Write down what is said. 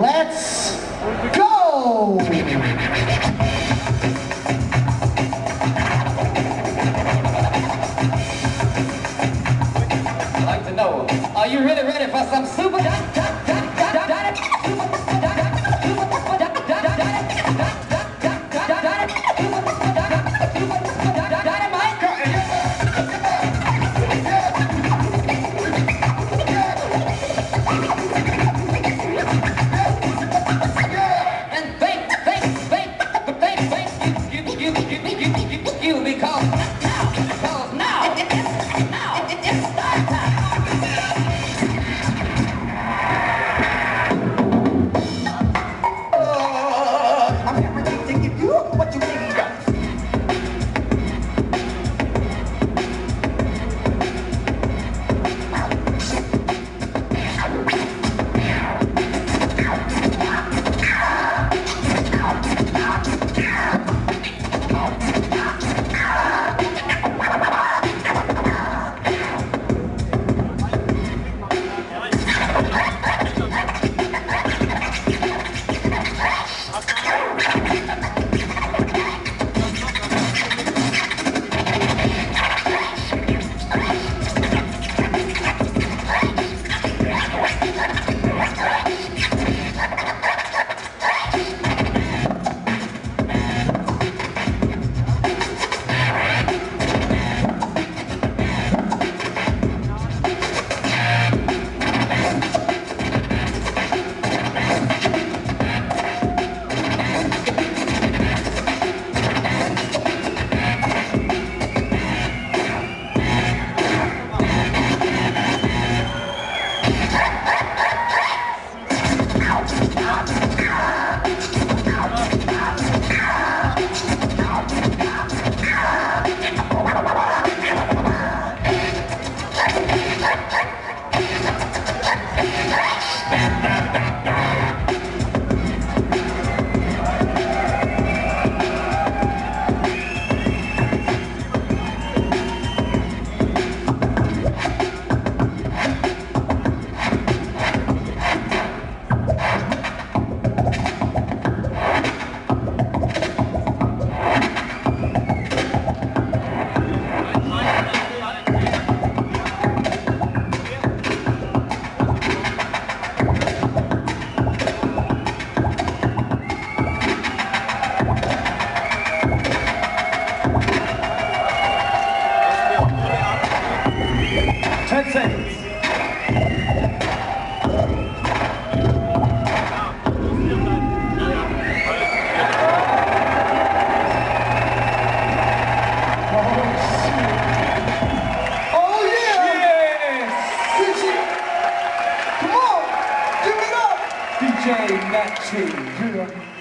Let's go! Ten seconds. DJ Matchy.